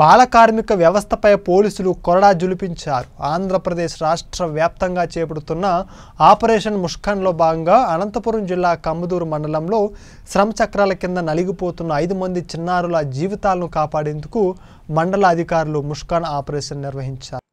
బాల కార్మిక వ్యవస్థపై పోలీసులు కొరడా జులిపించారు. ఆంధ్రప్రదేశ్ రాష్ట్ర వ్యాప్తంగా చేపడుతున్న ఆపరేషన్ ముష్కన్లో భాగంగా అనంతపురం జిల్లా కమ్మదూరు మండలంలో శ్రమ చక్రాల కింద నలిగిపోతున్న ఐదు మంది చిన్నారుల జీవితాలను కాపాడేందుకు మండల అధికారులు ముష్కాన్ ఆపరేషన్ నిర్వహించారు.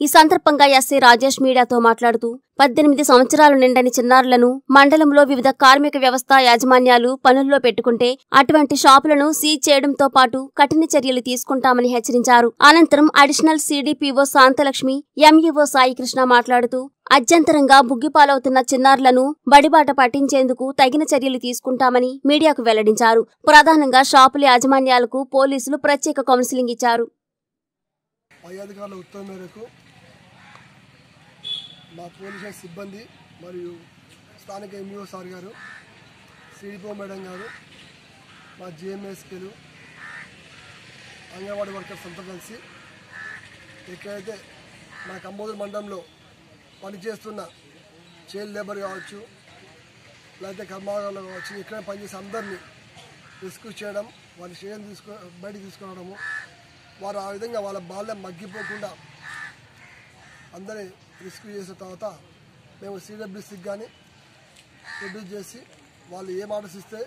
ఈ సందర్భంగా ఎస్ఐ రాజేష్ మీడియాతో మాట్లాడుతూ పద్దెనిమిది సంవత్సరాలు నిండని చిన్నారులను మండలంలో వివిధ కార్మిక వ్యవస్థ యాజమాన్యాలు పనుల్లో పెట్టుకుంటే అటువంటి షాపులను సీజ్ చేయడంతో పాటు కఠిన చర్యలు తీసుకుంటామని హెచ్చరించారు. అనంతరం additional CDPO Shantalakshmi MEO Saikrishna మాట్లాడుతూ అత్యంతరంగా బుగ్గిపాలవుతున్న చిన్నారులను బడిబాట పట్టించేందుకు తగిన చర్యలు తీసుకుంటామని మీడియాకు వెల్లడించారు. ప్రధానంగా షాపుల యాజమాన్యాలకు పోలీసులు ప్రత్యేక కౌన్సిలింగ్ ఇచ్చారు. పై అధికారుల ఉత్తర్వు మేరకు మా పోలీసు సిబ్బంది మరియు స్థానిక ఎంఈఓ సార్ గారు సిడిపో మేడం గారు మా జిఎంఎస్కేలు అంగన్వాడీ వర్కర్స్ అంతా కలిసి ఎక్కడైతే మన కంబోదర్ మండలంలో పనిచేస్తున్న చైల్డ్ లేబర్ కావచ్చు లేకపోతే కర్మాగారంలో కావచ్చు ఎక్కడ పనిచేసే అందరినీ రిస్క్యూ చేయడం వాళ్ళ షేర్ తీసుకు బయటకు తీసుకురావడము వారు ఆ విధంగా వాళ్ళ బాల్యం మగ్గిపోకుండా అందరి రెస్క్యూ చేసిన తర్వాత మేము సిడబ్ల్యూసీకి కానీ ప్రొడ్యూస్ చేసి వాళ్ళు ఏం ఆర్డర్స్ ఇస్తే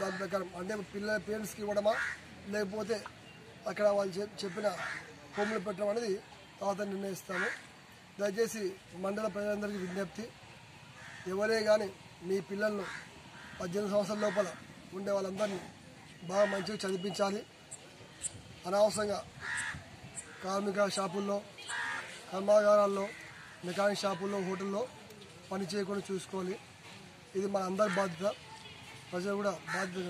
దాని ప్రకారం అంటే పిల్లల పేరెంట్స్కి ఇవ్వడమా లేకపోతే అక్కడ వాళ్ళు చెప్పిన హోమ్లు పెట్టడం అనేది తర్వాత నిర్ణయిస్తాము. దయచేసి మండల ప్రజలందరికీ విజ్ఞప్తి ఎవరే కానీ మీ పిల్లలను పద్దెనిమిది సంవత్సరాల లోపల ఉండే వాళ్ళందరినీ బాగా మంచిగా చదివించాలి. అనవసరంగా కార్మిక షాపుల్లో కర్మాగారాల్లో మెకానిక్ షాపుల్లో హోటల్లో పని చేయకుండా చూసుకోవాలి. ఇది మన అందరి బాధ్యత. ప్రజలు కూడా బాధ్యత